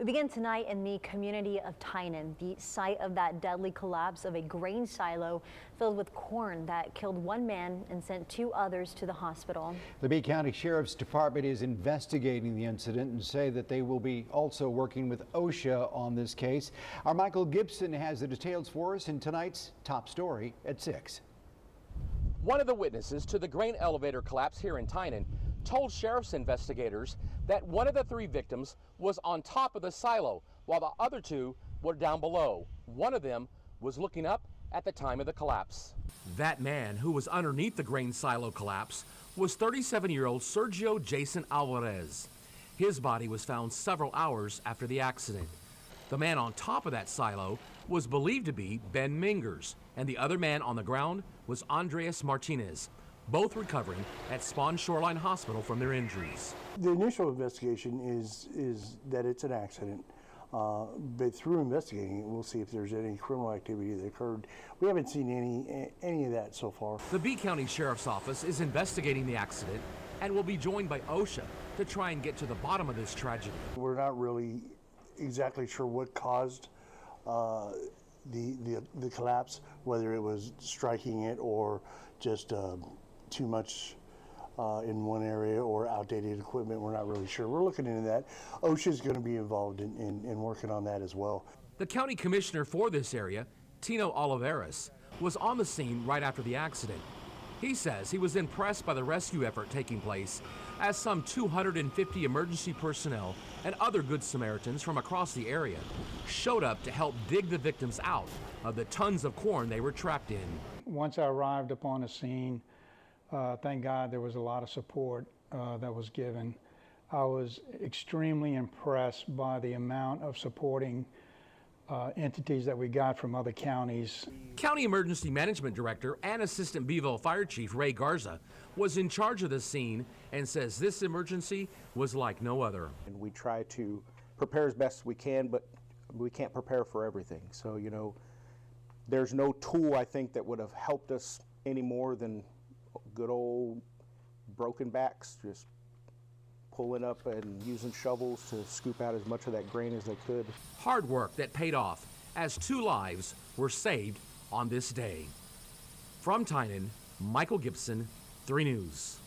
We begin tonight in the community of Tynan, the site of that deadly collapse of a grain silo filled with corn that killed one man and sent two others to the hospital. The Bee County Sheriff's Department is investigating the incident and say that they will be also working with OSHA on this case. Our Michael Gibson has the details for us in tonight's top story at 6. One of the witnesses to the grain elevator collapse here in Tynan told sheriff's investigators that one of the three victims was on top of the silo while the other two were down below. One of them was looking up at the time of the collapse. That man who was underneath the grain silo collapse was 37 year old Sergio Jason Alvarez. His body was found several hours after the accident. The man on top of that silo was believed to be Ben Mingers, and the other man on the ground was Andreas Martinez both recovering at Spohn Shoreline Hospital from their injuries. The initial investigation is, is that it's an accident. Uh, but through investigating it, we'll see if there's any criminal activity that occurred. We haven't seen any any of that so far. The Bee County Sheriff's Office is investigating the accident and will be joined by OSHA to try and get to the bottom of this tragedy. We're not really exactly sure what caused uh, the, the the collapse, whether it was striking it or just. Uh, too much uh, in one area or outdated equipment. We're not really sure. We're looking into that. OSHA is going to be involved in, in, in, working on that as well. The county commissioner for this area, Tino Oliveras, was on the scene right after the accident. He says he was impressed by the rescue effort taking place as some 250 emergency personnel and other Good Samaritans from across the area showed up to help dig the victims out of the tons of corn they were trapped in. Once I arrived upon the scene, uh, thank God there was a lot of support uh, that was given. I was extremely impressed by the amount of supporting uh, entities that we got from other counties. County Emergency Management Director and Assistant Beeville Fire Chief Ray Garza was in charge of the scene and says this emergency was like no other. And we try to prepare as best we can, but we can't prepare for everything. So, you know, there's no tool I think that would have helped us any more than good old broken backs, just pulling up and using shovels to scoop out as much of that grain as they could. Hard work that paid off as two lives were saved on this day. From Tynan, Michael Gibson, 3 News.